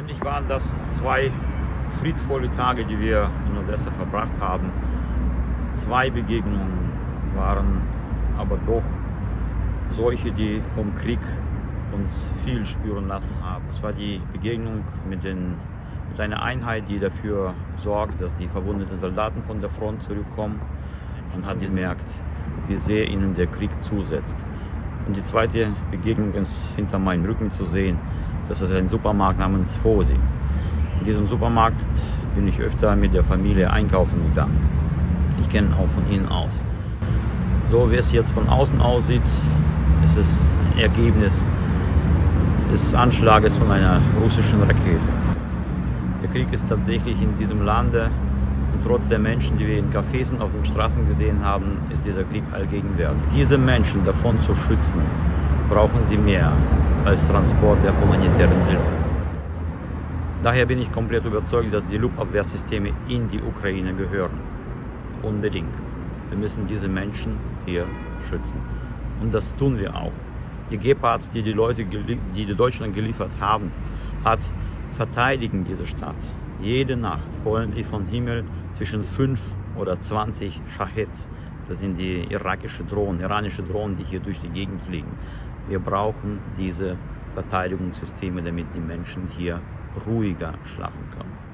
Eigentlich waren das zwei friedvolle Tage, die wir in Odessa verbracht haben. Zwei Begegnungen waren aber doch solche, die vom Krieg uns viel spüren lassen haben. Es war die Begegnung mit, den, mit einer Einheit, die dafür sorgt, dass die verwundeten Soldaten von der Front zurückkommen. Man hat gemerkt, wie sehr ihnen der Krieg zusetzt. Und die zweite Begegnung ist hinter meinem Rücken zu sehen. Das ist ein Supermarkt namens Fosi. In diesem Supermarkt bin ich öfter mit der Familie einkaufen gegangen. Ich kenne auch von ihnen aus. So wie es jetzt von außen aussieht, ist es Ergebnis des Anschlages von einer russischen Rakete. Der Krieg ist tatsächlich in diesem Lande und trotz der Menschen, die wir in Cafés und auf den Straßen gesehen haben, ist dieser Krieg allgegenwärtig. Diese Menschen davon zu schützen, brauchen sie mehr als Transport der humanitären Hilfe. Daher bin ich komplett überzeugt, dass die Luftabwehrsysteme in die Ukraine gehören. Unbedingt. Wir müssen diese Menschen hier schützen. Und das tun wir auch. Die Gepards, die die Leute, die, die Deutschland geliefert haben, hat verteidigen diese Stadt. Jede Nacht holen die vom Himmel zwischen 5 oder 20 Shaheds. Das sind die irakische Drohnen, iranische Drohnen, die hier durch die Gegend fliegen. Wir brauchen diese Verteidigungssysteme, damit die Menschen hier ruhiger schlafen können.